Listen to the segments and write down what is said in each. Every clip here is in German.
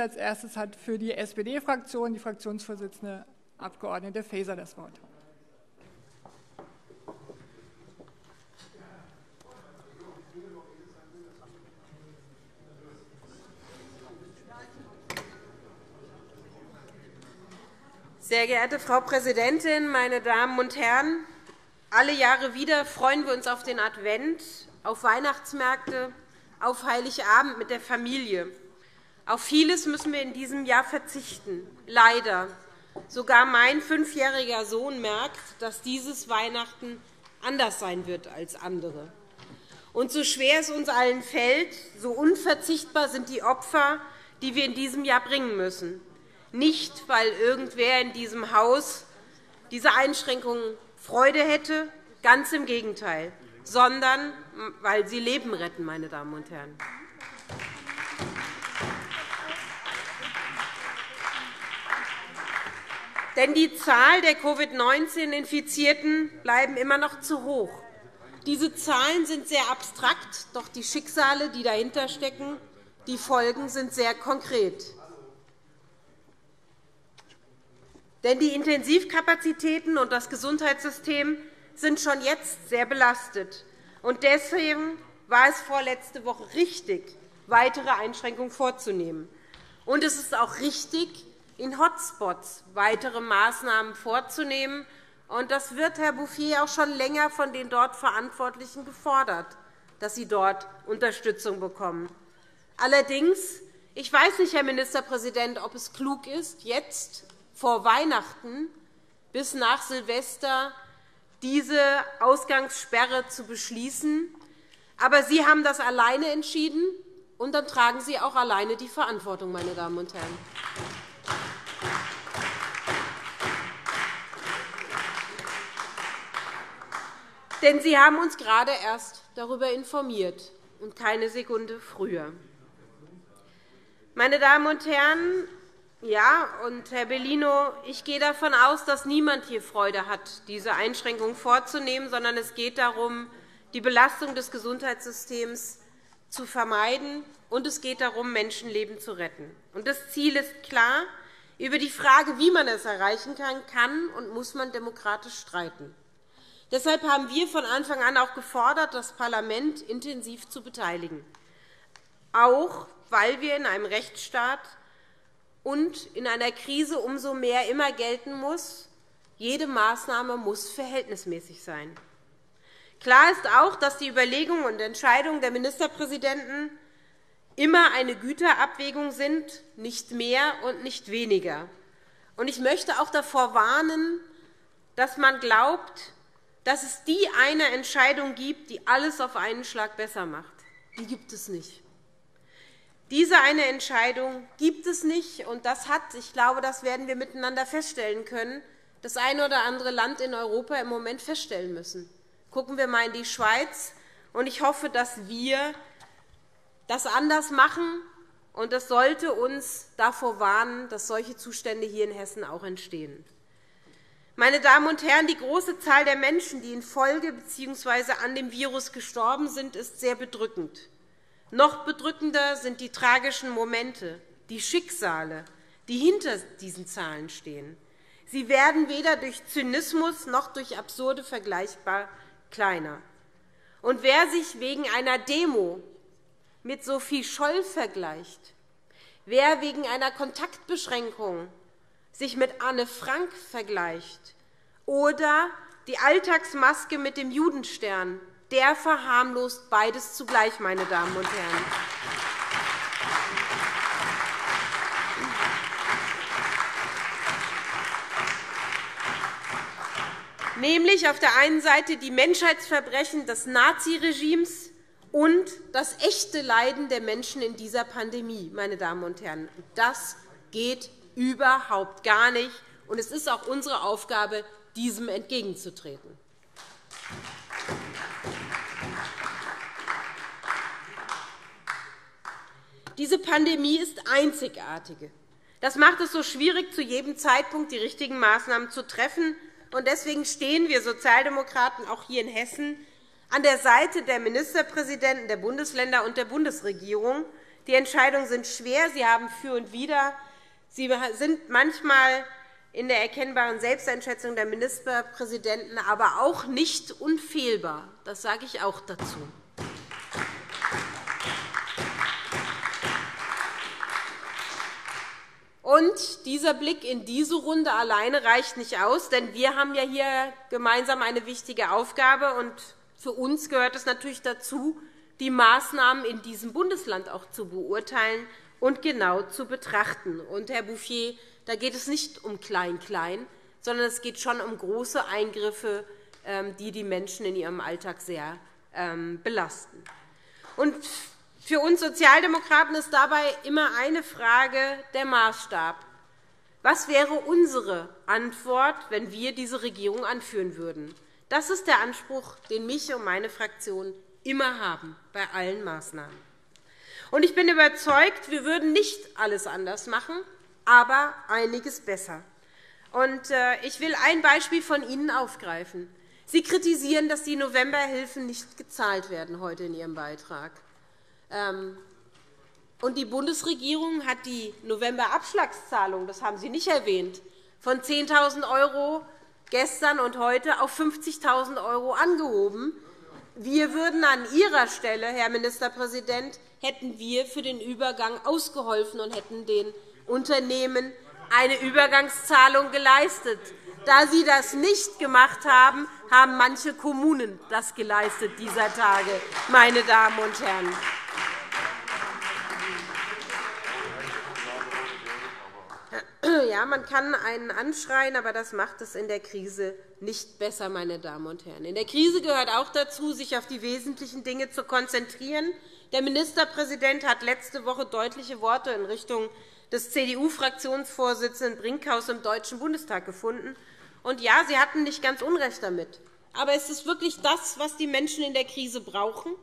Als erstes hat für die SPD-Fraktion die Fraktionsvorsitzende Abg. Faeser das Wort. Sehr geehrte Frau Präsidentin, meine Damen und Herren! Alle Jahre wieder freuen wir uns auf den Advent, auf Weihnachtsmärkte, auf Heiligabend mit der Familie. Auf vieles müssen wir in diesem Jahr verzichten, leider. Sogar mein fünfjähriger Sohn merkt, dass dieses Weihnachten anders sein wird als andere. Und so schwer es uns allen fällt, so unverzichtbar sind die Opfer, die wir in diesem Jahr bringen müssen nicht, weil irgendwer in diesem Haus diese Einschränkungen Freude hätte, ganz im Gegenteil, sondern weil sie Leben retten, meine Damen und Herren. Denn die Zahl der Covid-19-Infizierten bleiben immer noch zu hoch. Diese Zahlen sind sehr abstrakt, doch die Schicksale, die dahinter stecken, die Folgen sind sehr konkret. Denn die Intensivkapazitäten und das Gesundheitssystem sind schon jetzt sehr belastet. Und deswegen war es vorletzte Woche richtig, weitere Einschränkungen vorzunehmen. Und es ist auch richtig, in Hotspots weitere Maßnahmen vorzunehmen. Und das wird Herr Bouffier auch schon länger von den dort Verantwortlichen gefordert, dass sie dort Unterstützung bekommen. Allerdings ich weiß nicht, Herr Ministerpräsident, ob es klug ist, jetzt vor Weihnachten bis nach Silvester diese Ausgangssperre zu beschließen. Aber Sie haben das alleine entschieden, und dann tragen Sie auch alleine die Verantwortung, meine Damen und Herren. Denn Sie haben uns gerade erst darüber informiert, und keine Sekunde früher. Meine Damen und Herren, ja, und Herr Bellino, ich gehe davon aus, dass niemand hier Freude hat, diese Einschränkungen vorzunehmen, sondern es geht darum, die Belastung des Gesundheitssystems zu vermeiden, und es geht darum, Menschenleben zu retten. Das Ziel ist klar. Über die Frage, wie man es erreichen kann, kann und muss man demokratisch streiten. Deshalb haben wir von Anfang an auch gefordert, das Parlament intensiv zu beteiligen, auch weil wir in einem Rechtsstaat und in einer Krise umso mehr immer gelten muss, jede Maßnahme muss verhältnismäßig sein. Klar ist auch, dass die Überlegungen und Entscheidungen der Ministerpräsidenten immer eine Güterabwägung sind, nicht mehr und nicht weniger. Ich möchte auch davor warnen, dass man glaubt, dass es die eine Entscheidung gibt, die alles auf einen Schlag besser macht. Die gibt es nicht. Diese eine Entscheidung gibt es nicht, und das hat, ich glaube, das werden wir miteinander feststellen können, das eine oder andere Land in Europa im Moment feststellen müssen. Gucken wir einmal in die Schweiz, und ich hoffe, dass wir das anders machen, und das sollte uns davor warnen, dass solche Zustände hier in Hessen auch entstehen. Meine Damen und Herren, die große Zahl der Menschen, die infolge bzw. an dem Virus gestorben sind, ist sehr bedrückend. Noch bedrückender sind die tragischen Momente, die Schicksale, die hinter diesen Zahlen stehen. Sie werden weder durch Zynismus noch durch absurde vergleichbar kleiner. Und wer sich wegen einer Demo mit Sophie Scholl vergleicht, wer wegen einer Kontaktbeschränkung sich mit Anne Frank vergleicht oder die Alltagsmaske mit dem Judenstern der verharmlost beides zugleich, meine Damen und Herren. nämlich auf der einen Seite die Menschheitsverbrechen des Naziregimes und das echte Leiden der Menschen in dieser Pandemie. Meine Damen und Herren. Das geht überhaupt gar nicht, und es ist auch unsere Aufgabe, diesem entgegenzutreten. Diese Pandemie ist einzigartig. Das macht es so schwierig, zu jedem Zeitpunkt die richtigen Maßnahmen zu treffen. Deswegen stehen wir Sozialdemokraten auch hier in Hessen an der Seite der Ministerpräsidenten der Bundesländer und der Bundesregierung, Die Entscheidungen sind schwer, sie haben für und wider. Sie sind manchmal in der erkennbaren Selbsteinschätzung der Ministerpräsidenten aber auch nicht unfehlbar. Das sage ich auch dazu. Und dieser Blick in diese Runde alleine reicht nicht aus, denn wir haben ja hier gemeinsam eine wichtige Aufgabe. Und für uns gehört es natürlich dazu, die Maßnahmen in diesem Bundesland auch zu beurteilen und genau zu betrachten. Und, Herr Bouffier, da geht es nicht um Klein-Klein, sondern es geht schon um große Eingriffe, ähm, die die Menschen in ihrem Alltag sehr ähm, belasten. Und für uns Sozialdemokraten ist dabei immer eine Frage der Maßstab. Was wäre unsere Antwort, wenn wir diese Regierung anführen würden? Das ist der Anspruch, den mich und meine Fraktion immer haben bei allen Maßnahmen. Und ich bin überzeugt, wir würden nicht alles anders machen, aber einiges besser. Und äh, ich will ein Beispiel von Ihnen aufgreifen. Sie kritisieren, dass die Novemberhilfen nicht gezahlt werden heute in Ihrem Beitrag. Ähm, und die Bundesregierung hat die November-Abschlagszahlung, das haben Sie nicht erwähnt, von 10.000 € gestern und heute auf 50.000 € angehoben. Wir würden an Ihrer Stelle, Herr Ministerpräsident, hätten wir für den Übergang ausgeholfen und hätten den Unternehmen eine Übergangszahlung geleistet. Da Sie das nicht gemacht haben, haben manche Kommunen das geleistet dieser Tage, meine Damen und Herren. Ja, man kann einen anschreien, aber das macht es in der Krise nicht besser, meine Damen und Herren. In der Krise gehört auch dazu, sich auf die wesentlichen Dinge zu konzentrieren. Der Ministerpräsident hat letzte Woche deutliche Worte in Richtung des CDU-Fraktionsvorsitzenden Brinkhaus im Deutschen Bundestag gefunden. Und ja, Sie hatten nicht ganz Unrecht damit. Aber ist es wirklich das, was die Menschen in der Krise brauchen?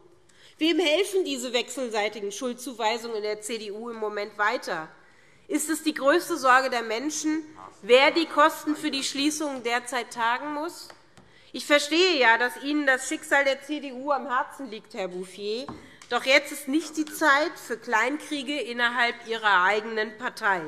Wem helfen diese wechselseitigen Schuldzuweisungen in der CDU im Moment weiter? Ist es die größte Sorge der Menschen, wer die Kosten für die Schließungen derzeit tragen muss? Ich verstehe ja, dass Ihnen das Schicksal der CDU am Herzen liegt, Herr Bouffier. Doch jetzt ist nicht die Zeit für Kleinkriege innerhalb Ihrer eigenen Partei.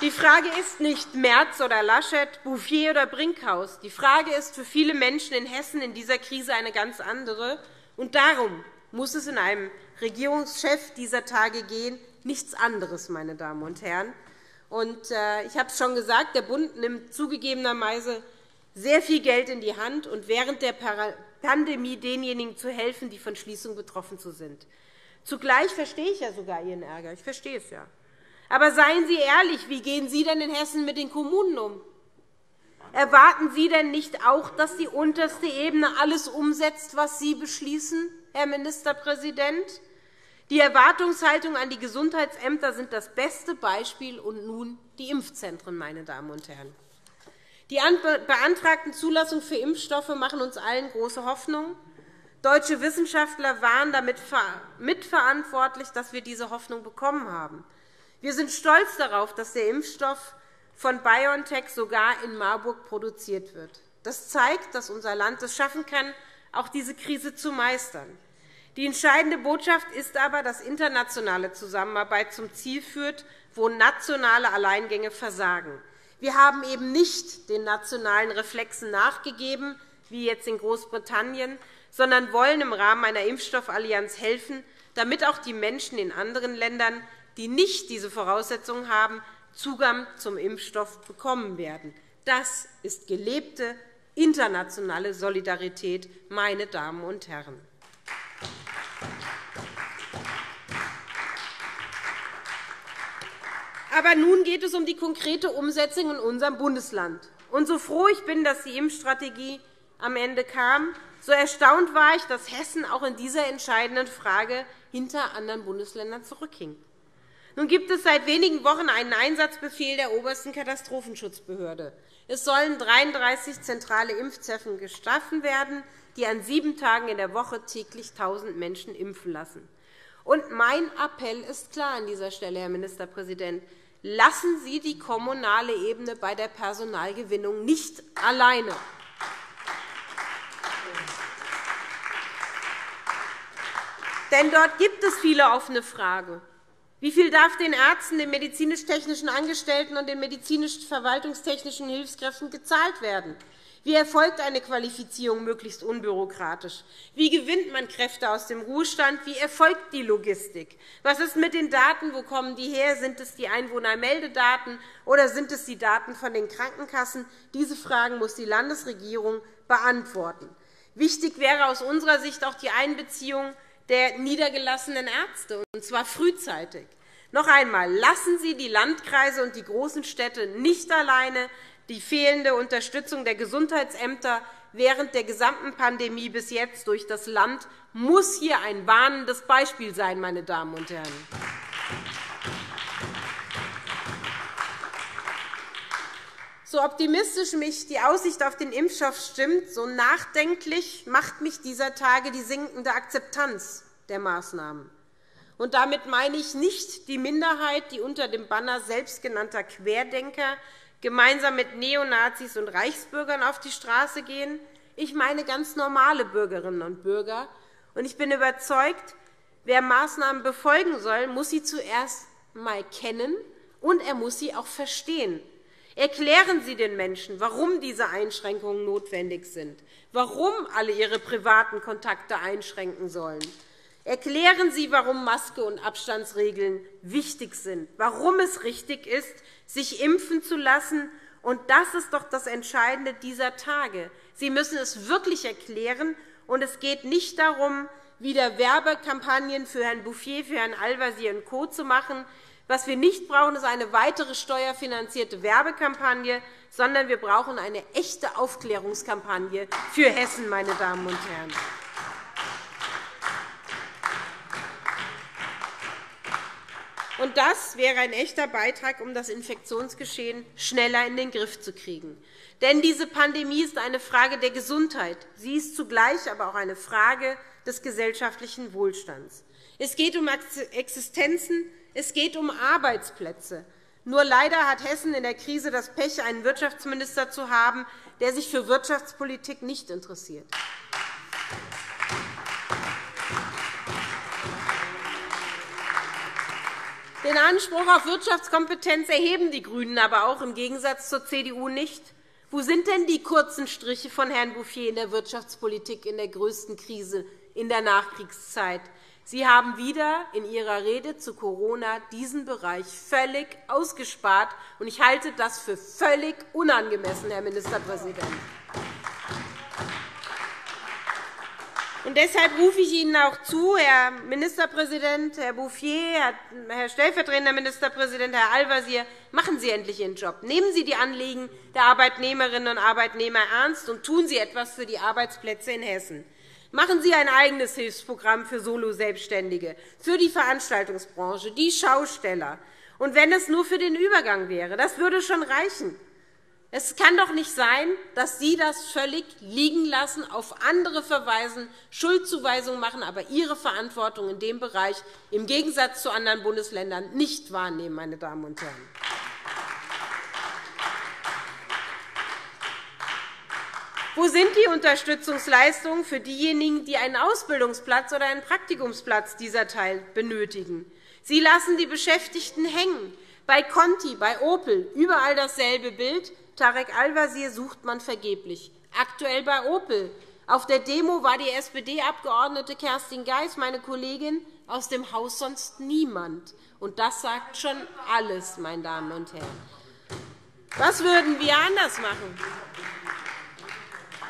Die Frage ist nicht Merz oder Laschet, Bouffier oder Brinkhaus. Die Frage ist für viele Menschen in Hessen in dieser Krise eine ganz andere. Und darum muss es in einem Regierungschef dieser Tage gehen. Nichts anderes, meine Damen und Herren. Und, äh, ich habe es schon gesagt, der Bund nimmt zugegebenerweise sehr viel Geld in die Hand und während der Pandemie denjenigen zu helfen, die von Schließungen betroffen sind. Zugleich verstehe ich ja sogar Ihren Ärger. Ich verstehe es ja. Aber seien Sie ehrlich, wie gehen Sie denn in Hessen mit den Kommunen um? Erwarten Sie denn nicht auch, dass die unterste Ebene alles umsetzt, was Sie beschließen? Herr Ministerpräsident. Die Erwartungshaltung an die Gesundheitsämter sind das beste Beispiel, und nun die Impfzentren, meine Damen und Herren. Die beantragten Zulassungen für Impfstoffe machen uns allen große Hoffnung. Deutsche Wissenschaftler waren damit mitverantwortlich, dass wir diese Hoffnung bekommen haben. Wir sind stolz darauf, dass der Impfstoff von BioNTech sogar in Marburg produziert wird. Das zeigt, dass unser Land es schaffen kann, auch diese Krise zu meistern. Die entscheidende Botschaft ist aber, dass internationale Zusammenarbeit zum Ziel führt, wo nationale Alleingänge versagen. Wir haben eben nicht den nationalen Reflexen nachgegeben, wie jetzt in Großbritannien, sondern wollen im Rahmen einer Impfstoffallianz helfen, damit auch die Menschen in anderen Ländern, die nicht diese Voraussetzungen haben, Zugang zum Impfstoff bekommen werden. Das ist gelebte internationale Solidarität, meine Damen und Herren. Aber nun geht es um die konkrete Umsetzung in unserem Bundesland. Und so froh ich bin, dass die Impfstrategie am Ende kam, so erstaunt war ich, dass Hessen auch in dieser entscheidenden Frage hinter anderen Bundesländern zurückhing. Nun gibt es seit wenigen Wochen einen Einsatzbefehl der obersten Katastrophenschutzbehörde. Es sollen 33 zentrale Impfzentren geschaffen werden, die an sieben Tagen in der Woche täglich 1.000 Menschen impfen lassen. Und mein Appell ist klar an dieser Stelle, Herr Ministerpräsident lassen Sie die kommunale Ebene bei der Personalgewinnung nicht alleine. Denn dort gibt es viele offene Fragen. Wie viel darf den Ärzten, den medizinisch-technischen Angestellten und den medizinisch-verwaltungstechnischen Hilfskräften gezahlt werden? Wie erfolgt eine Qualifizierung möglichst unbürokratisch? Wie gewinnt man Kräfte aus dem Ruhestand? Wie erfolgt die Logistik? Was ist mit den Daten? Wo kommen die her? Sind es die Einwohnermeldedaten oder sind es die Daten von den Krankenkassen? Diese Fragen muss die Landesregierung beantworten. Wichtig wäre aus unserer Sicht auch die Einbeziehung der niedergelassenen Ärzte, und zwar frühzeitig. Noch einmal, lassen Sie die Landkreise und die großen Städte nicht alleine die fehlende Unterstützung der Gesundheitsämter während der gesamten Pandemie bis jetzt durch das Land muss hier ein warnendes Beispiel sein, meine Damen und Herren. So optimistisch mich die Aussicht auf den Impfstoff stimmt, so nachdenklich macht mich dieser Tage die sinkende Akzeptanz der Maßnahmen. Und damit meine ich nicht die Minderheit, die unter dem Banner selbstgenannter Querdenker gemeinsam mit Neonazis und Reichsbürgern auf die Straße gehen. Ich meine ganz normale Bürgerinnen und Bürger. Und ich bin überzeugt, wer Maßnahmen befolgen soll, muss sie zuerst einmal kennen, und er muss sie auch verstehen. Erklären Sie den Menschen, warum diese Einschränkungen notwendig sind, warum alle ihre privaten Kontakte einschränken sollen. Erklären Sie, warum Maske und Abstandsregeln wichtig sind, warum es richtig ist, sich impfen zu lassen. Und das ist doch das Entscheidende dieser Tage. Sie müssen es wirklich erklären, und es geht nicht darum, wieder Werbekampagnen für Herrn Bouffier, für Herrn Al-Wazir und Co. zu machen. Was wir nicht brauchen, ist eine weitere steuerfinanzierte Werbekampagne, sondern wir brauchen eine echte Aufklärungskampagne für Hessen, meine Damen und Herren. Und das wäre ein echter Beitrag, um das Infektionsgeschehen schneller in den Griff zu kriegen. Denn diese Pandemie ist eine Frage der Gesundheit. Sie ist zugleich aber auch eine Frage des gesellschaftlichen Wohlstands. Es geht um Existenzen, es geht um Arbeitsplätze. Nur leider hat Hessen in der Krise das Pech, einen Wirtschaftsminister zu haben, der sich für Wirtschaftspolitik nicht interessiert. Den Anspruch auf Wirtschaftskompetenz erheben die GRÜNEN aber auch im Gegensatz zur CDU nicht. Wo sind denn die kurzen Striche von Herrn Bouffier in der Wirtschaftspolitik in der größten Krise in der Nachkriegszeit? Sie haben wieder in Ihrer Rede zu Corona diesen Bereich völlig ausgespart. Ich halte das für völlig unangemessen, Herr Ministerpräsident. Und deshalb rufe ich Ihnen auch zu, Herr Ministerpräsident, Herr Bouffier, Herr stellvertretender Ministerpräsident, Herr Al-Wazir, machen Sie endlich Ihren Job. Nehmen Sie die Anliegen der Arbeitnehmerinnen und Arbeitnehmer ernst und tun Sie etwas für die Arbeitsplätze in Hessen. Machen Sie ein eigenes Hilfsprogramm für Solo-Selbstständige, für die Veranstaltungsbranche, die Schausteller. Und wenn es nur für den Übergang wäre, das würde schon reichen. Es kann doch nicht sein, dass Sie das völlig liegen lassen, auf andere verweisen, Schuldzuweisungen machen, aber Ihre Verantwortung in dem Bereich im Gegensatz zu anderen Bundesländern nicht wahrnehmen. Meine Damen und Herren. Wo sind die Unterstützungsleistungen für diejenigen, die einen Ausbildungsplatz oder einen Praktikumsplatz dieser Teil benötigen? Sie lassen die Beschäftigten hängen. Bei Conti, bei Opel, überall dasselbe Bild. Tarek Al-Wazir sucht man vergeblich. Aktuell bei Opel. Auf der Demo war die SPD-Abgeordnete Kerstin Geis, meine Kollegin, aus dem Haus sonst niemand. Und das sagt schon alles, meine Damen und Herren. Was würden wir anders machen?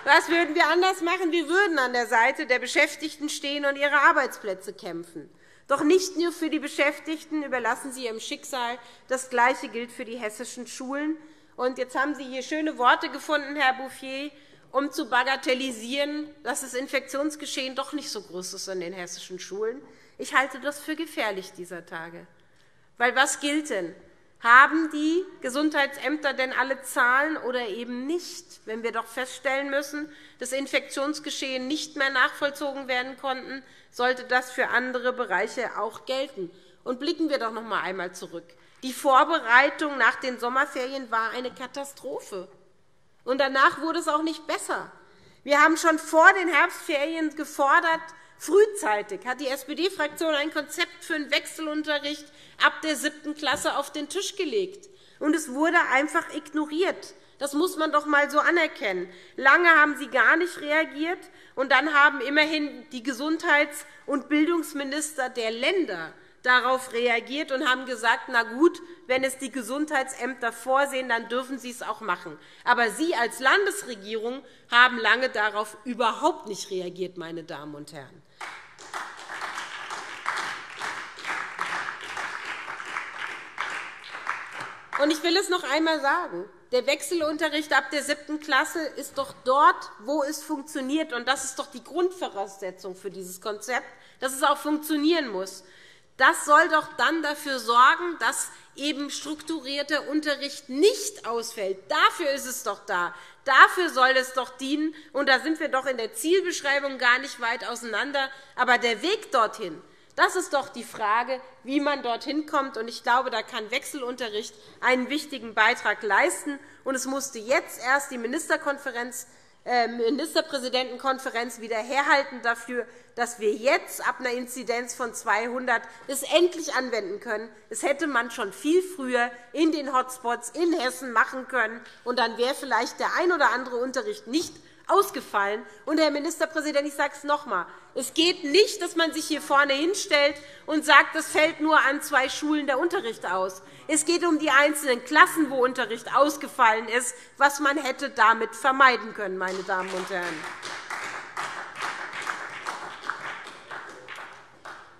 Was würden wir anders machen? Wir würden an der Seite der Beschäftigten stehen und ihre Arbeitsplätze kämpfen. Doch nicht nur für die Beschäftigten überlassen Sie ihrem Schicksal. Das Gleiche gilt für die hessischen Schulen. Und jetzt haben Sie hier schöne Worte gefunden, Herr Bouffier, um zu bagatellisieren, dass das Infektionsgeschehen doch nicht so groß ist an den hessischen Schulen. Ich halte das für gefährlich dieser Tage. Weil was gilt denn? Haben die Gesundheitsämter denn alle Zahlen oder eben nicht, wenn wir doch feststellen müssen, dass Infektionsgeschehen nicht mehr nachvollzogen werden konnten, sollte das für andere Bereiche auch gelten. Und blicken wir doch noch einmal zurück. Die Vorbereitung nach den Sommerferien war eine Katastrophe. Und danach wurde es auch nicht besser. Wir haben schon vor den Herbstferien gefordert, Frühzeitig hat die SPD-Fraktion ein Konzept für einen Wechselunterricht ab der siebten Klasse auf den Tisch gelegt. Und es wurde einfach ignoriert. Das muss man doch einmal so anerkennen. Lange haben Sie gar nicht reagiert, und dann haben immerhin die Gesundheits- und Bildungsminister der Länder darauf reagiert und haben gesagt, na gut, wenn es die Gesundheitsämter vorsehen, dann dürfen sie es auch machen. Aber Sie als Landesregierung haben lange darauf überhaupt nicht reagiert, meine Damen und Herren. Und ich will es noch einmal sagen. Der Wechselunterricht ab der siebten Klasse ist doch dort, wo es funktioniert. Und das ist doch die Grundvoraussetzung für dieses Konzept, dass es auch funktionieren muss. Das soll doch dann dafür sorgen, dass eben strukturierter Unterricht nicht ausfällt. Dafür ist es doch da. Dafür soll es doch dienen. Und da sind wir doch in der Zielbeschreibung gar nicht weit auseinander. Aber der Weg dorthin, das ist doch die Frage, wie man dorthin kommt. Und ich glaube, da kann Wechselunterricht einen wichtigen Beitrag leisten. Und es musste jetzt erst die Ministerkonferenz Ministerpräsidentenkonferenz wieder herhalten dafür, dass wir jetzt ab einer Inzidenz von 200 es endlich anwenden können. Das hätte man schon viel früher in den Hotspots in Hessen machen können. Und dann wäre vielleicht der ein oder andere Unterricht nicht ausgefallen. Und, Herr Ministerpräsident, ich sage es noch einmal. Es geht nicht, dass man sich hier vorne hinstellt und sagt, es fällt nur an zwei Schulen der Unterricht aus. Es geht um die einzelnen Klassen, wo Unterricht ausgefallen ist, was man hätte damit vermeiden können, meine Damen und Herren.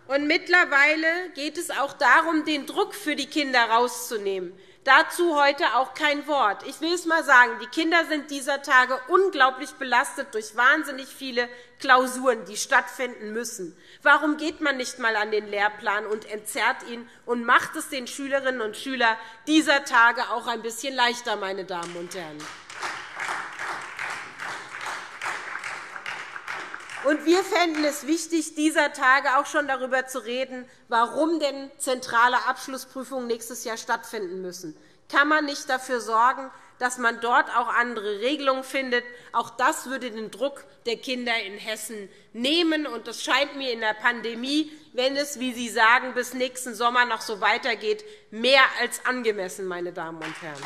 Und mittlerweile geht es auch darum, den Druck für die Kinder herauszunehmen. Dazu heute auch kein Wort. Ich will es einmal sagen. Die Kinder sind dieser Tage unglaublich belastet durch wahnsinnig viele Klausuren, die stattfinden müssen. Warum geht man nicht einmal an den Lehrplan und entzerrt ihn und macht es den Schülerinnen und Schülern dieser Tage auch ein bisschen leichter, meine Damen und Herren? Und wir fänden es wichtig, dieser Tage auch schon darüber zu reden, warum denn zentrale Abschlussprüfungen nächstes Jahr stattfinden müssen. Kann man nicht dafür sorgen, dass man dort auch andere Regelungen findet? Auch das würde den Druck der Kinder in Hessen nehmen. Und das scheint mir in der Pandemie, wenn es, wie Sie sagen, bis nächsten Sommer noch so weitergeht, mehr als angemessen, meine Damen und Herren.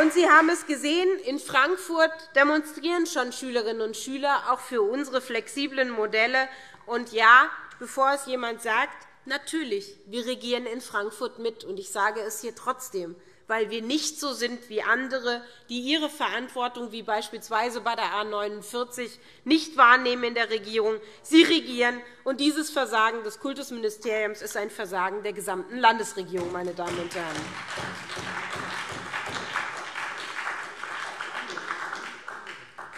Und Sie haben es gesehen, in Frankfurt demonstrieren schon Schülerinnen und Schüler auch für unsere flexiblen Modelle. Und ja, bevor es jemand sagt, natürlich, wir regieren in Frankfurt mit. Und ich sage es hier trotzdem, weil wir nicht so sind wie andere, die ihre Verantwortung, wie beispielsweise bei der A 49, nicht wahrnehmen in der Regierung. Sie regieren, und dieses Versagen des Kultusministeriums ist ein Versagen der gesamten Landesregierung, meine Damen und Herren.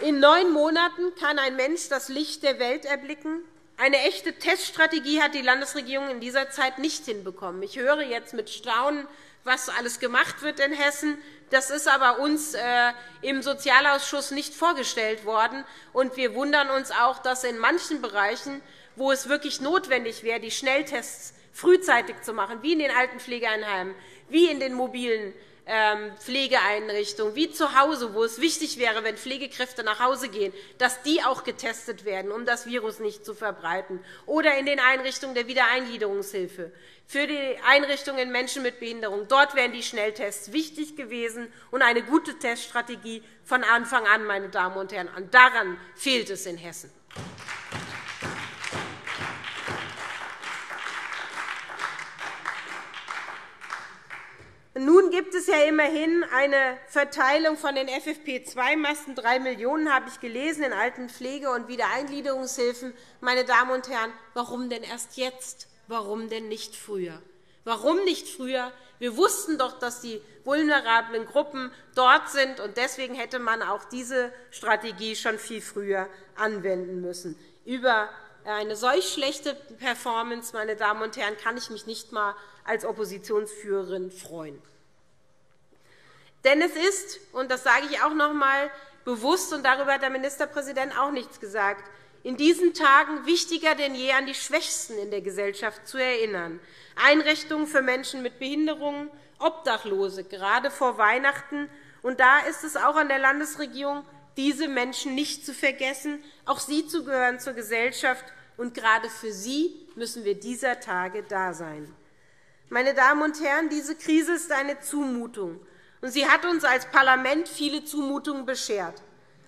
In neun Monaten kann ein Mensch das Licht der Welt erblicken. Eine echte Teststrategie hat die Landesregierung in dieser Zeit nicht hinbekommen. Ich höre jetzt mit Staunen, was alles gemacht wird in Hessen. Das ist aber uns äh, im Sozialausschuss nicht vorgestellt worden. Und wir wundern uns auch, dass in manchen Bereichen, wo es wirklich notwendig wäre, die Schnelltests frühzeitig zu machen, wie in den Altenpflegeeinheimen, wie in den mobilen Pflegeeinrichtungen wie zu Hause, wo es wichtig wäre, wenn Pflegekräfte nach Hause gehen, dass die auch getestet werden, um das Virus nicht zu verbreiten, oder in den Einrichtungen der Wiedereingliederungshilfe für die Einrichtungen Menschen mit Behinderung. Dort wären die Schnelltests wichtig gewesen und eine gute Teststrategie von Anfang an, meine Damen und Herren. Und daran fehlt es in Hessen. Nun gibt es ja immerhin eine Verteilung von den FFP2-Masten. Drei Millionen habe ich gelesen in Altenpflege- und Wiedereingliederungshilfen. Meine Damen und Herren, warum denn erst jetzt? Warum denn nicht früher? Warum nicht früher? Wir wussten doch, dass die vulnerablen Gruppen dort sind. und Deswegen hätte man auch diese Strategie schon viel früher anwenden müssen. Über eine solch schlechte Performance, meine Damen und Herren, kann ich mich nicht einmal als Oppositionsführerin freuen. Denn es ist, und das sage ich auch noch einmal bewusst, und darüber hat der Ministerpräsident auch nichts gesagt, in diesen Tagen wichtiger denn je an die Schwächsten in der Gesellschaft zu erinnern. Einrichtungen für Menschen mit Behinderungen, Obdachlose, gerade vor Weihnachten Und da ist es auch an der Landesregierung, diese Menschen nicht zu vergessen. Auch sie zu gehören zur Gesellschaft, und gerade für sie müssen wir dieser Tage da sein. Meine Damen und Herren, diese Krise ist eine Zumutung, und sie hat uns als Parlament viele Zumutungen beschert.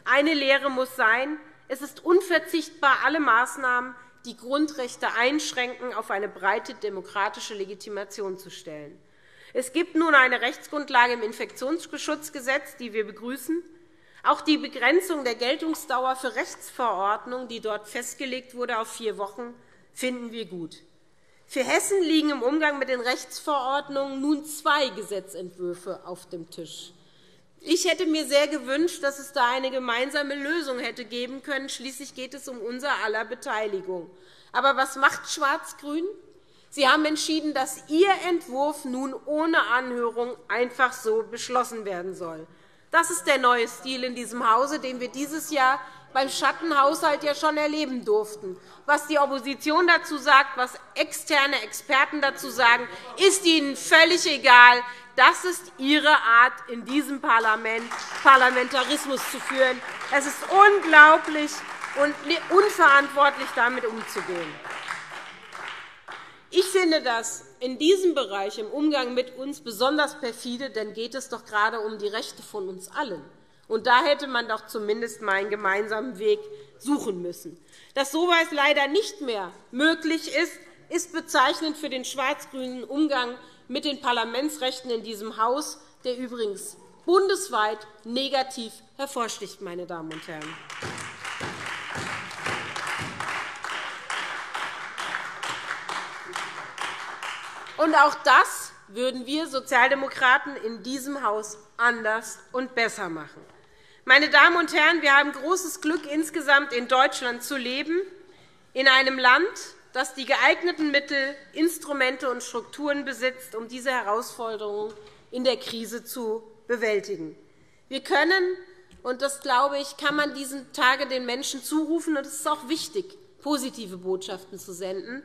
Eine Lehre muss sein, es ist unverzichtbar, alle Maßnahmen, die Grundrechte einschränken, auf eine breite demokratische Legitimation zu stellen. Es gibt nun eine Rechtsgrundlage im Infektionsschutzgesetz, die wir begrüßen. Auch die Begrenzung der Geltungsdauer für Rechtsverordnungen, die dort festgelegt wurde, auf vier Wochen, finden wir gut. Für Hessen liegen im Umgang mit den Rechtsverordnungen nun zwei Gesetzentwürfe auf dem Tisch. Ich hätte mir sehr gewünscht, dass es da eine gemeinsame Lösung hätte geben können. Schließlich geht es um unser aller Beteiligung. Aber was macht Schwarz-Grün? Sie haben entschieden, dass Ihr Entwurf nun ohne Anhörung einfach so beschlossen werden soll. Das ist der neue Stil in diesem Hause, den wir dieses Jahr beim Schattenhaushalt ja schon erleben durften. Was die Opposition dazu sagt, was externe Experten dazu sagen, ist Ihnen völlig egal. Das ist Ihre Art, in diesem Parlament Parlamentarismus zu führen. Es ist unglaublich und unverantwortlich, damit umzugehen. Ich finde das in diesem Bereich im Umgang mit uns besonders perfide, denn geht es doch gerade um die Rechte von uns allen. Und da hätte man doch zumindest mal einen gemeinsamen Weg suchen müssen. Dass so etwas leider nicht mehr möglich ist, ist bezeichnend für den schwarz-grünen Umgang mit den Parlamentsrechten in diesem Haus, der übrigens bundesweit negativ hervorsticht. Meine Damen und Herren. Und auch das würden wir Sozialdemokraten in diesem Haus anders und besser machen. Meine Damen und Herren, wir haben großes Glück, insgesamt in Deutschland zu leben, in einem Land, das die geeigneten Mittel, Instrumente und Strukturen besitzt, um diese Herausforderungen in der Krise zu bewältigen. Wir können, und das glaube ich, kann man diesen Tage den Menschen zurufen, und es ist auch wichtig, positive Botschaften zu senden,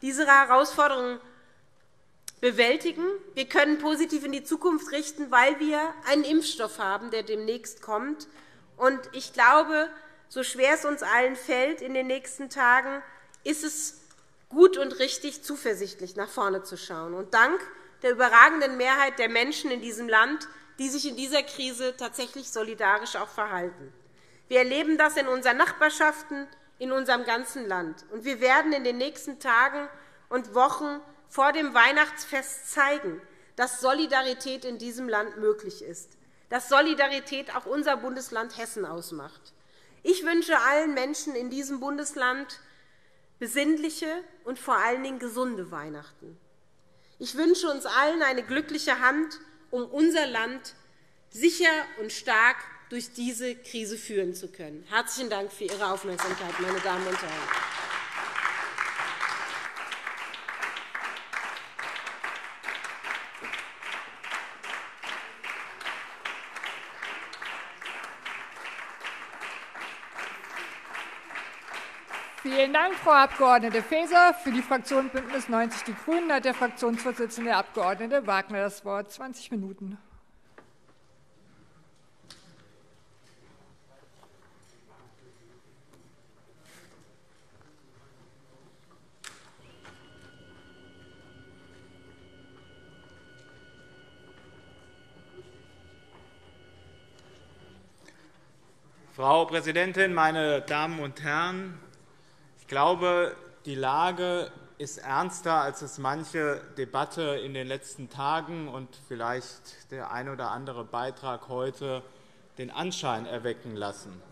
diese Herausforderungen bewältigen. Wir können positiv in die Zukunft richten, weil wir einen Impfstoff haben, der demnächst kommt. Ich glaube, so schwer es uns allen fällt in den nächsten Tagen, ist es gut und richtig, zuversichtlich nach vorne zu schauen. Und dank der überragenden Mehrheit der Menschen in diesem Land, die sich in dieser Krise tatsächlich solidarisch auch verhalten. Wir erleben das in unseren Nachbarschaften, in unserem ganzen Land. Und wir werden in den nächsten Tagen und Wochen vor dem Weihnachtsfest zeigen, dass Solidarität in diesem Land möglich ist, dass Solidarität auch unser Bundesland Hessen ausmacht. Ich wünsche allen Menschen in diesem Bundesland besinnliche und vor allen Dingen gesunde Weihnachten. Ich wünsche uns allen eine glückliche Hand, um unser Land sicher und stark durch diese Krise führen zu können. Herzlichen Dank für Ihre Aufmerksamkeit, meine Damen und Herren. Vielen Dank, Frau Abg. Faeser. Für die Fraktion BÜNDNIS 90 die GRÜNEN hat der Fraktionsvorsitzende Abg. Wagner das Wort. 20 Minuten. Frau Präsidentin, meine Damen und Herren! Glaube, die Lage ist ernster, als es manche Debatte in den letzten Tagen und vielleicht der ein oder andere Beitrag heute den Anschein erwecken lassen.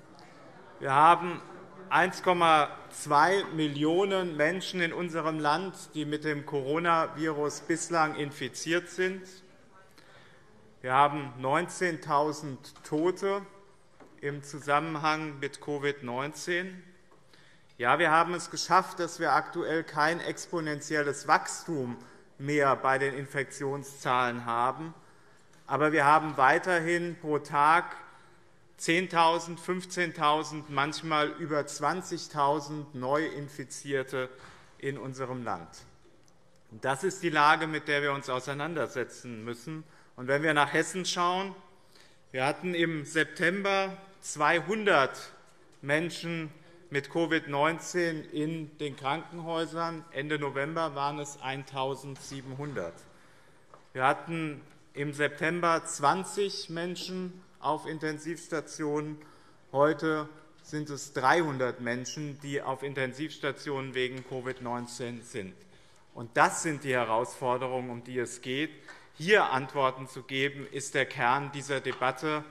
Wir haben 1,2 Millionen Menschen in unserem Land, die mit dem Coronavirus bislang infiziert sind. Wir haben 19.000 Tote im Zusammenhang mit Covid-19. Ja, wir haben es geschafft, dass wir aktuell kein exponentielles Wachstum mehr bei den Infektionszahlen haben. Aber wir haben weiterhin pro Tag 10.000, 15.000, manchmal über 20.000 Neuinfizierte in unserem Land. Das ist die Lage, mit der wir uns auseinandersetzen müssen. Und wenn wir nach Hessen schauen, Wir hatten im September 200 Menschen mit Covid-19 in den Krankenhäusern. Ende November waren es 1.700. Wir hatten im September 20 Menschen auf Intensivstationen. Heute sind es 300 Menschen, die auf Intensivstationen wegen Covid-19 sind. Das sind die Herausforderungen, um die es geht. Hier Antworten zu geben, ist der Kern dieser Debatte.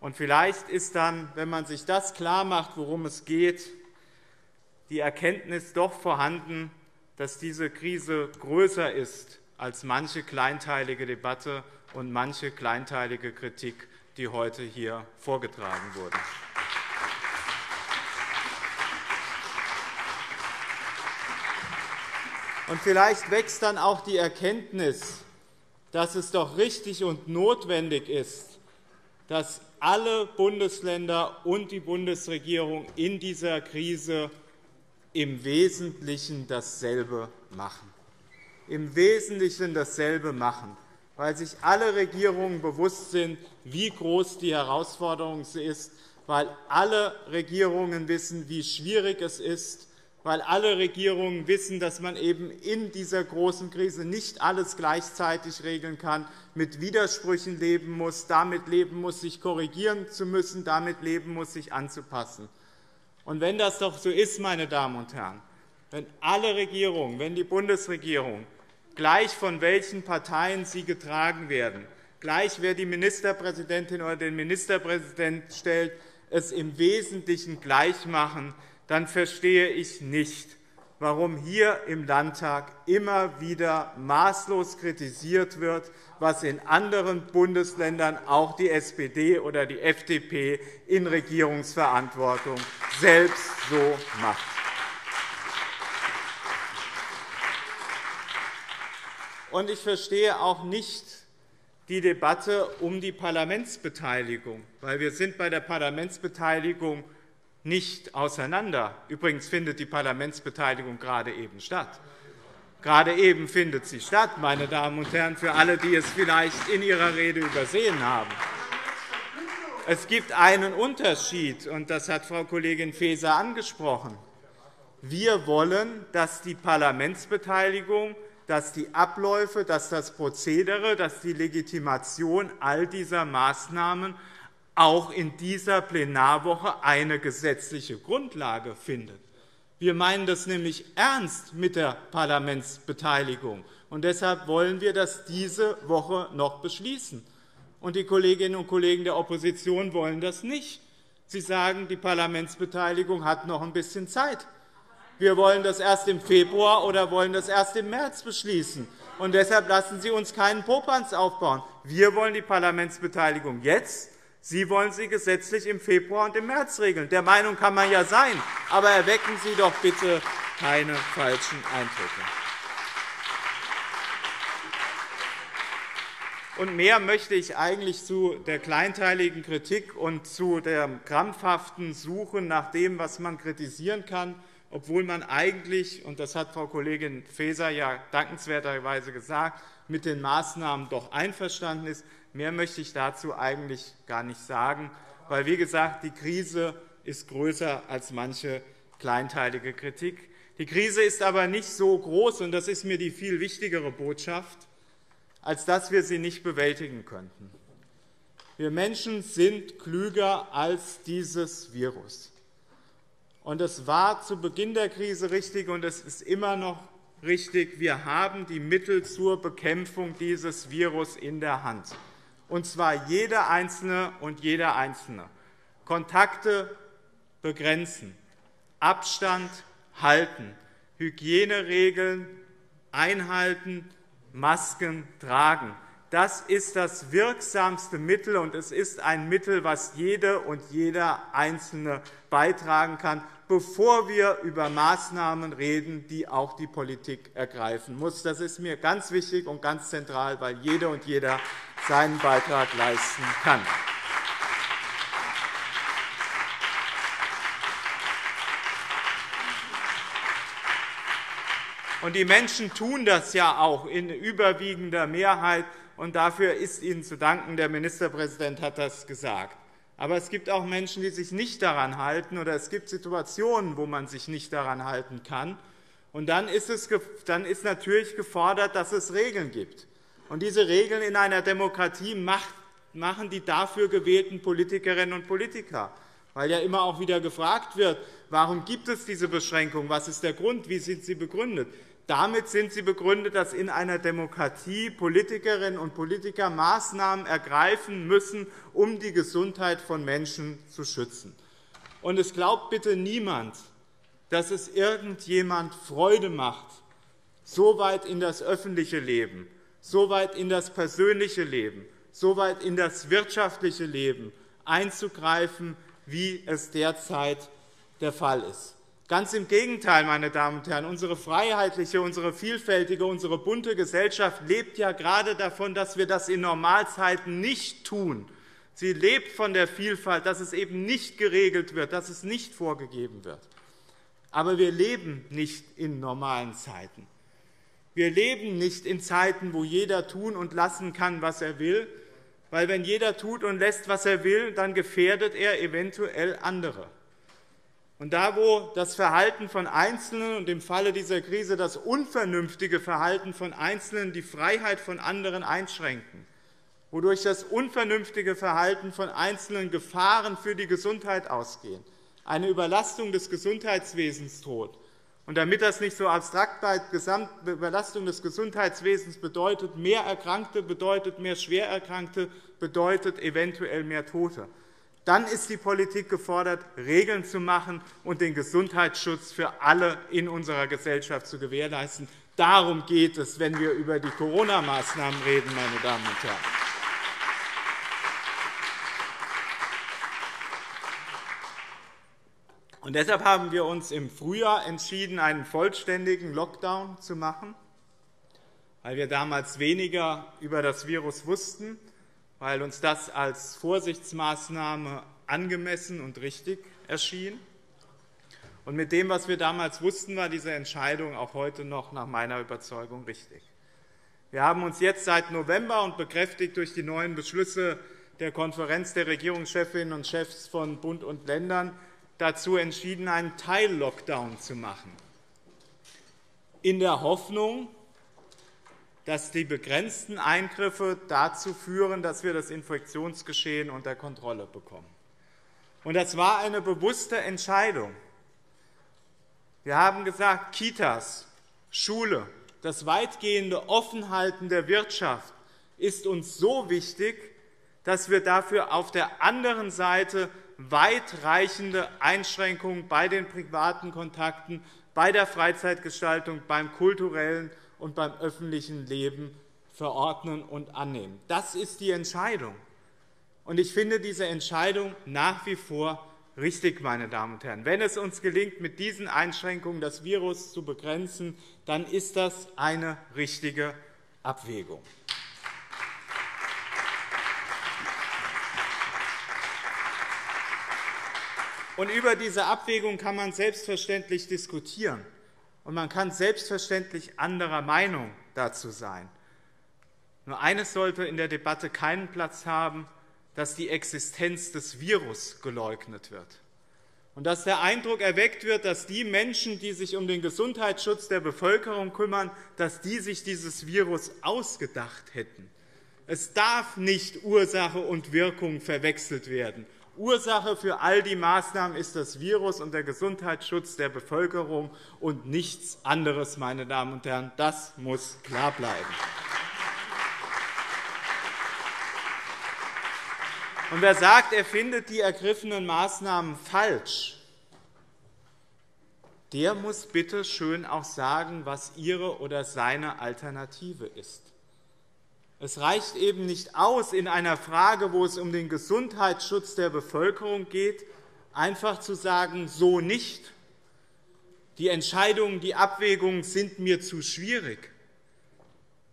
Und vielleicht ist dann, wenn man sich das klarmacht, worum es geht, die Erkenntnis doch vorhanden, dass diese Krise größer ist als manche kleinteilige Debatte und manche kleinteilige Kritik, die heute hier vorgetragen wurde. Und vielleicht wächst dann auch die Erkenntnis, dass es doch richtig und notwendig ist, dass alle Bundesländer und die Bundesregierung in dieser Krise im Wesentlichen dasselbe machen. Im Wesentlichen dasselbe machen, weil sich alle Regierungen bewusst sind, wie groß die Herausforderung ist, weil alle Regierungen wissen, wie schwierig es ist, weil alle Regierungen wissen, dass man eben in dieser großen Krise nicht alles gleichzeitig regeln kann, mit Widersprüchen leben muss, damit leben muss, sich korrigieren zu müssen, damit leben muss, sich anzupassen. Und wenn das doch so ist, meine Damen und Herren, wenn alle Regierungen, wenn die Bundesregierung, gleich von welchen Parteien sie getragen werden, gleich wer die Ministerpräsidentin oder den Ministerpräsidenten stellt, es im Wesentlichen gleich machen, dann verstehe ich nicht, warum hier im Landtag immer wieder maßlos kritisiert wird, was in anderen Bundesländern auch die SPD oder die FDP in Regierungsverantwortung selbst so macht. Ich verstehe auch nicht die Debatte um die Parlamentsbeteiligung, weil wir sind bei der Parlamentsbeteiligung nicht auseinander. Übrigens findet die Parlamentsbeteiligung gerade eben statt. Gerade eben findet sie statt, meine Damen und Herren, für alle, die es vielleicht in Ihrer Rede übersehen haben. Es gibt einen Unterschied, und das hat Frau Kollegin Faeser angesprochen. Wir wollen, dass die Parlamentsbeteiligung, dass die Abläufe, dass das Prozedere, dass die Legitimation all dieser Maßnahmen auch in dieser Plenarwoche eine gesetzliche Grundlage findet. Wir meinen das nämlich ernst mit der Parlamentsbeteiligung. Und deshalb wollen wir das diese Woche noch beschließen. Und die Kolleginnen und Kollegen der Opposition wollen das nicht. Sie sagen, die Parlamentsbeteiligung hat noch ein bisschen Zeit. Wir wollen das erst im Februar oder wollen das erst im März beschließen. Und deshalb lassen Sie uns keinen Popanz aufbauen. Wir wollen die Parlamentsbeteiligung jetzt Sie wollen sie gesetzlich im Februar und im März regeln. Der Meinung kann man ja sein, aber erwecken Sie doch bitte keine falschen Eindrücke. Und mehr möchte ich eigentlich zu der kleinteiligen Kritik und zu der krampfhaften Suche nach dem, was man kritisieren kann, obwohl man eigentlich, und das hat Frau Kollegin Faeser ja dankenswerterweise gesagt, mit den Maßnahmen doch einverstanden ist. Mehr möchte ich dazu eigentlich gar nicht sagen, weil, wie gesagt, die Krise ist größer als manche kleinteilige Kritik. Die Krise ist aber nicht so groß, und das ist mir die viel wichtigere Botschaft, als dass wir sie nicht bewältigen könnten. Wir Menschen sind klüger als dieses Virus. Und es war zu Beginn der Krise richtig, und es ist immer noch richtig, wir haben die Mittel zur Bekämpfung dieses Virus in der Hand und zwar jeder Einzelne und jeder Einzelne. Kontakte begrenzen, Abstand halten, Hygieneregeln einhalten, Masken tragen. Das ist das wirksamste Mittel, und es ist ein Mittel, das jede und jeder Einzelne beitragen kann, bevor wir über Maßnahmen reden, die auch die Politik ergreifen muss. Das ist mir ganz wichtig und ganz zentral, weil jede und jeder seinen Beitrag leisten kann. Und die Menschen tun das ja auch in überwiegender Mehrheit, und dafür ist Ihnen zu danken. Der Ministerpräsident hat das gesagt. Aber es gibt auch Menschen, die sich nicht daran halten, oder es gibt Situationen, wo man sich nicht daran halten kann. Und dann ist, es, dann ist natürlich gefordert, dass es Regeln gibt. Und diese Regeln in einer Demokratie machen die dafür gewählten Politikerinnen und Politiker. Weil ja immer auch wieder gefragt wird, warum gibt es diese Beschränkung, was ist der Grund, wie sind sie begründet. Damit sind sie begründet, dass in einer Demokratie Politikerinnen und Politiker Maßnahmen ergreifen müssen, um die Gesundheit von Menschen zu schützen. Und es glaubt bitte niemand, dass es irgendjemand Freude macht, so weit in das öffentliche Leben, so weit in das persönliche Leben, so weit in das wirtschaftliche Leben einzugreifen, wie es derzeit der Fall ist. Ganz im Gegenteil, meine Damen und Herren, unsere freiheitliche, unsere vielfältige, unsere bunte Gesellschaft lebt ja gerade davon, dass wir das in Normalzeiten nicht tun. Sie lebt von der Vielfalt, dass es eben nicht geregelt wird, dass es nicht vorgegeben wird. Aber wir leben nicht in normalen Zeiten. Wir leben nicht in Zeiten, wo jeder tun und lassen kann, was er will, weil wenn jeder tut und lässt, was er will, dann gefährdet er eventuell andere. Und da, wo das Verhalten von Einzelnen und im Falle dieser Krise das unvernünftige Verhalten von Einzelnen die Freiheit von anderen einschränken, wodurch das unvernünftige Verhalten von Einzelnen Gefahren für die Gesundheit ausgehen, eine Überlastung des Gesundheitswesens droht, und damit das nicht so abstrakt bleibt, Gesamtüberlastung des Gesundheitswesens bedeutet mehr Erkrankte, bedeutet mehr Schwererkrankte, bedeutet eventuell mehr Tote dann ist die Politik gefordert, Regeln zu machen und den Gesundheitsschutz für alle in unserer Gesellschaft zu gewährleisten. Darum geht es, wenn wir über die Corona-Maßnahmen reden, meine Damen und Herren. Und deshalb haben wir uns im Frühjahr entschieden, einen vollständigen Lockdown zu machen, weil wir damals weniger über das Virus wussten weil uns das als Vorsichtsmaßnahme angemessen und richtig erschien. Und mit dem, was wir damals wussten, war diese Entscheidung auch heute noch nach meiner Überzeugung richtig. Wir haben uns jetzt seit November und bekräftigt durch die neuen Beschlüsse der Konferenz der Regierungschefinnen und Chefs von Bund und Ländern dazu entschieden, einen Teil-Lockdown zu machen, in der Hoffnung, dass die begrenzten Eingriffe dazu führen, dass wir das Infektionsgeschehen unter Kontrolle bekommen. Und das war eine bewusste Entscheidung. Wir haben gesagt, Kitas, Schule, das weitgehende Offenhalten der Wirtschaft ist uns so wichtig, dass wir dafür auf der anderen Seite weitreichende Einschränkungen bei den privaten Kontakten, bei der Freizeitgestaltung, beim kulturellen und beim öffentlichen Leben verordnen und annehmen. Das ist die Entscheidung. Und ich finde diese Entscheidung nach wie vor richtig, meine Damen und Herren. Wenn es uns gelingt, mit diesen Einschränkungen das Virus zu begrenzen, dann ist das eine richtige Abwägung. Und über diese Abwägung kann man selbstverständlich diskutieren und man kann selbstverständlich anderer Meinung dazu sein. Nur eines sollte in der Debatte keinen Platz haben, dass die Existenz des Virus geleugnet wird und dass der Eindruck erweckt wird, dass die Menschen, die sich um den Gesundheitsschutz der Bevölkerung kümmern, dass die sich dieses Virus ausgedacht hätten. Es darf nicht Ursache und Wirkung verwechselt werden. Ursache für all die Maßnahmen ist das Virus und der Gesundheitsschutz der Bevölkerung und nichts anderes. Meine Damen und Herren. Das muss klar bleiben. Und wer sagt, er findet die ergriffenen Maßnahmen falsch, der muss bitte schön auch sagen, was ihre oder seine Alternative ist. Es reicht eben nicht aus, in einer Frage, wo es um den Gesundheitsschutz der Bevölkerung geht, einfach zu sagen, so nicht. Die Entscheidungen, die Abwägungen sind mir zu schwierig.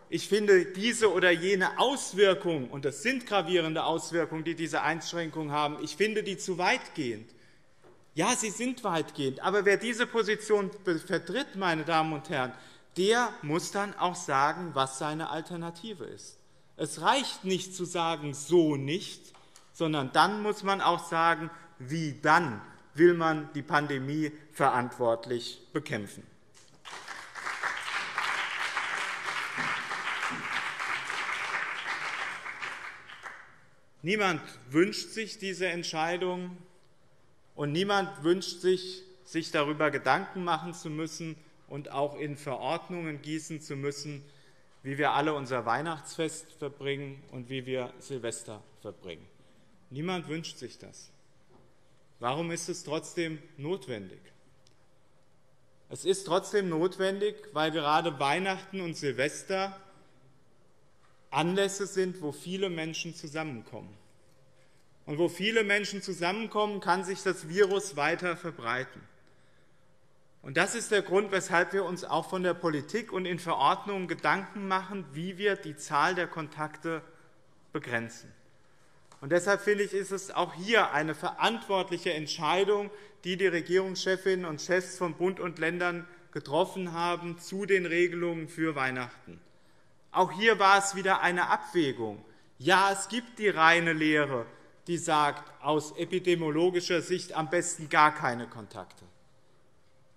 Ich finde, diese oder jene Auswirkungen, und das sind gravierende Auswirkungen, die diese Einschränkungen haben, ich finde die zu weitgehend. Ja, sie sind weitgehend. Aber wer diese Position vertritt, meine Damen und Herren, der muss dann auch sagen, was seine Alternative ist. Es reicht nicht zu sagen, so nicht, sondern dann muss man auch sagen, wie dann will man die Pandemie verantwortlich bekämpfen. Niemand wünscht sich diese Entscheidung, und niemand wünscht sich, sich darüber Gedanken machen zu müssen und auch in Verordnungen gießen zu müssen, wie wir alle unser Weihnachtsfest verbringen und wie wir Silvester verbringen. Niemand wünscht sich das. Warum ist es trotzdem notwendig? Es ist trotzdem notwendig, weil gerade Weihnachten und Silvester Anlässe sind, wo viele Menschen zusammenkommen. Und wo viele Menschen zusammenkommen, kann sich das Virus weiter verbreiten. Und das ist der Grund, weshalb wir uns auch von der Politik und in Verordnungen Gedanken machen, wie wir die Zahl der Kontakte begrenzen. Und deshalb finde ich, ist es auch hier eine verantwortliche Entscheidung, die die Regierungschefinnen und Chefs von Bund und Ländern getroffen haben zu den Regelungen für Weihnachten. Auch hier war es wieder eine Abwägung. Ja, es gibt die reine Lehre, die sagt, aus epidemiologischer Sicht am besten gar keine Kontakte.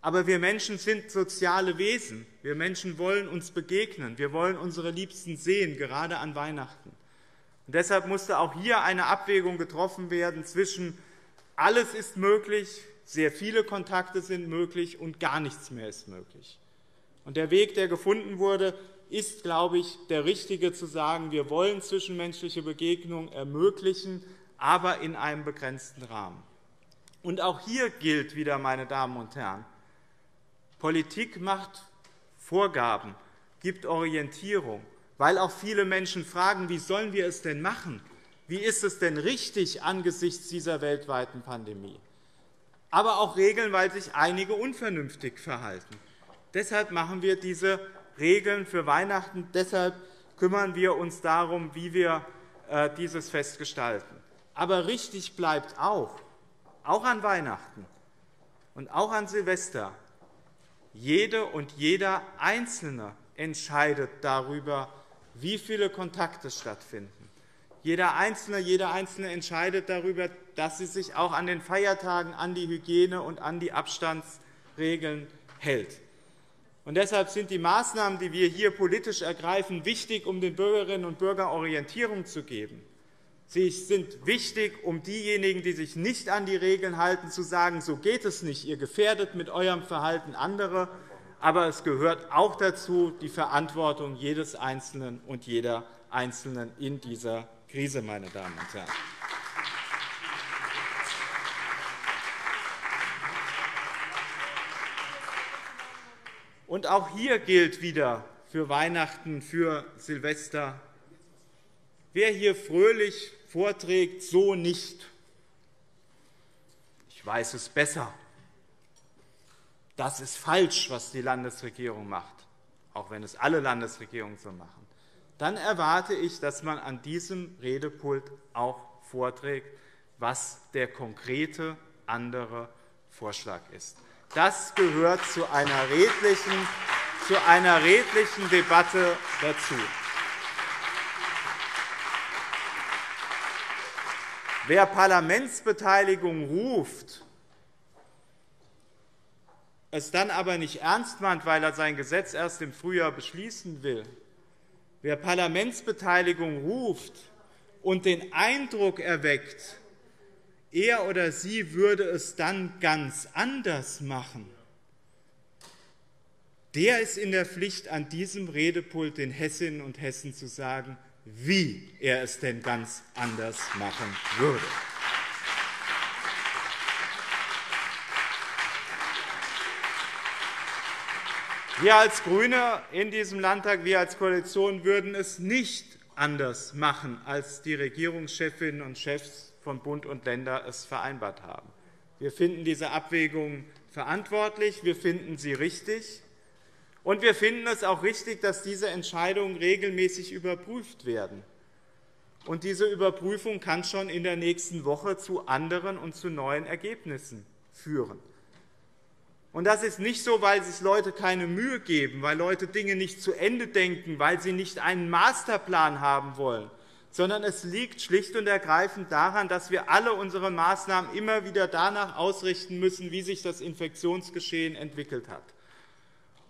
Aber wir Menschen sind soziale Wesen. Wir Menschen wollen uns begegnen. Wir wollen unsere Liebsten sehen, gerade an Weihnachten. Und deshalb musste auch hier eine Abwägung getroffen werden zwischen alles ist möglich, sehr viele Kontakte sind möglich und gar nichts mehr ist möglich. Und der Weg, der gefunden wurde, ist, glaube ich, der richtige, zu sagen, wir wollen zwischenmenschliche Begegnungen ermöglichen, aber in einem begrenzten Rahmen. Und auch hier gilt wieder, meine Damen und Herren, Politik macht Vorgaben, gibt Orientierung, weil auch viele Menschen fragen, wie sollen wir es denn machen? Wie ist es denn richtig angesichts dieser weltweiten Pandemie? Aber auch Regeln, weil sich einige unvernünftig verhalten. Deshalb machen wir diese Regeln für Weihnachten. Deshalb kümmern wir uns darum, wie wir äh, dieses Fest gestalten. Aber richtig bleibt auch, auch an Weihnachten und auch an Silvester, jede und jeder Einzelne entscheidet darüber, wie viele Kontakte stattfinden. Jeder Einzelne, jeder Einzelne entscheidet darüber, dass sie sich auch an den Feiertagen an die Hygiene- und an die Abstandsregeln hält. Und deshalb sind die Maßnahmen, die wir hier politisch ergreifen, wichtig, um den Bürgerinnen und Bürgern Orientierung zu geben. Sie sind wichtig, um diejenigen, die sich nicht an die Regeln halten, zu sagen, so geht es nicht, ihr gefährdet mit eurem Verhalten andere. Aber es gehört auch dazu die Verantwortung jedes Einzelnen und jeder Einzelnen in dieser Krise, meine Damen und Herren. Und auch hier gilt wieder für Weihnachten, für Silvester, wer hier fröhlich vorträgt, so nicht. Ich weiß es besser. Das ist falsch, was die Landesregierung macht, auch wenn es alle Landesregierungen so machen. Dann erwarte ich, dass man an diesem Redepult auch vorträgt, was der konkrete andere Vorschlag ist. Das gehört zu einer redlichen, zu einer redlichen Debatte dazu. Wer Parlamentsbeteiligung ruft, es dann aber nicht ernst meint, weil er sein Gesetz erst im Frühjahr beschließen will, wer Parlamentsbeteiligung ruft und den Eindruck erweckt, er oder sie würde es dann ganz anders machen, der ist in der Pflicht, an diesem Redepult den Hessinnen und Hessen zu sagen, wie er es denn ganz anders machen würde. Wir als GRÜNE in diesem Landtag, wir als Koalition würden es nicht anders machen, als die Regierungschefinnen und Chefs von Bund und Ländern es vereinbart haben. Wir finden diese Abwägungen verantwortlich, wir finden sie richtig. Und wir finden es auch richtig, dass diese Entscheidungen regelmäßig überprüft werden. Und diese Überprüfung kann schon in der nächsten Woche zu anderen und zu neuen Ergebnissen führen. Und das ist nicht so, weil sich Leute keine Mühe geben, weil Leute Dinge nicht zu Ende denken, weil sie nicht einen Masterplan haben wollen, sondern es liegt schlicht und ergreifend daran, dass wir alle unsere Maßnahmen immer wieder danach ausrichten müssen, wie sich das Infektionsgeschehen entwickelt hat.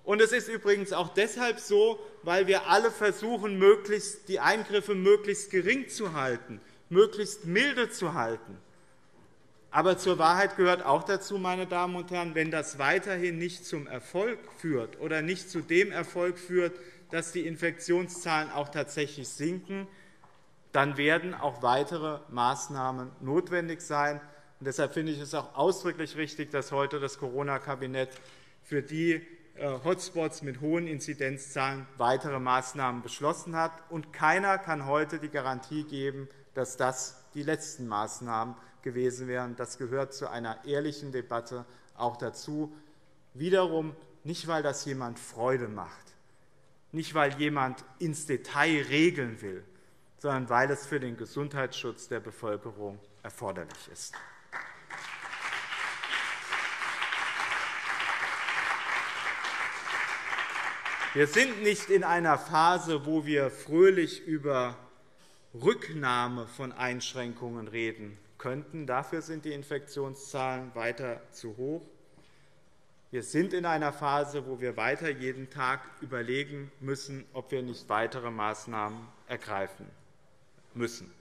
Und es ist übrigens auch deshalb so, weil wir alle versuchen, die Eingriffe möglichst gering zu halten, möglichst milde zu halten. Aber zur Wahrheit gehört auch dazu, meine Damen und Herren, wenn das weiterhin nicht zum Erfolg führt oder nicht zu dem Erfolg führt, dass die Infektionszahlen auch tatsächlich sinken, dann werden auch weitere Maßnahmen notwendig sein. Und deshalb finde ich es auch ausdrücklich richtig, dass heute das Corona-Kabinett für die Hotspots mit hohen Inzidenzzahlen weitere Maßnahmen beschlossen hat. Und keiner kann heute die Garantie geben, dass das die letzten Maßnahmen gewesen wären. Das gehört zu einer ehrlichen Debatte auch dazu. Wiederum nicht, weil das jemand Freude macht, nicht, weil jemand ins Detail regeln will, sondern weil es für den Gesundheitsschutz der Bevölkerung erforderlich ist. Wir sind nicht in einer Phase, wo wir fröhlich über Rücknahme von Einschränkungen reden könnten. Dafür sind die Infektionszahlen weiter zu hoch. Wir sind in einer Phase, wo wir weiter jeden Tag überlegen müssen, ob wir nicht weitere Maßnahmen ergreifen müssen.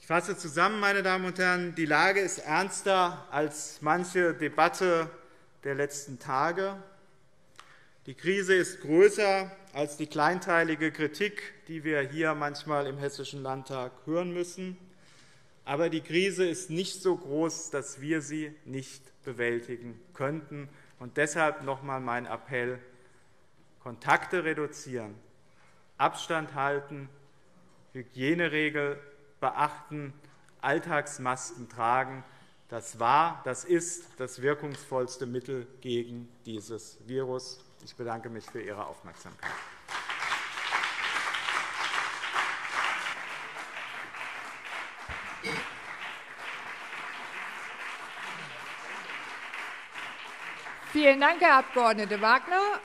Ich fasse zusammen, meine Damen und Herren. Die Lage ist ernster als manche Debatte der letzten Tage. Die Krise ist größer als die kleinteilige Kritik, die wir hier manchmal im Hessischen Landtag hören müssen. Aber die Krise ist nicht so groß, dass wir sie nicht bewältigen könnten. Und deshalb noch einmal mein Appell, Kontakte reduzieren, Abstand halten, Hygieneregel beachten, Alltagsmasken tragen. Das war, das ist das wirkungsvollste Mittel gegen dieses Virus. Ich bedanke mich für Ihre Aufmerksamkeit. Vielen Dank, Herr Abg. Wagner.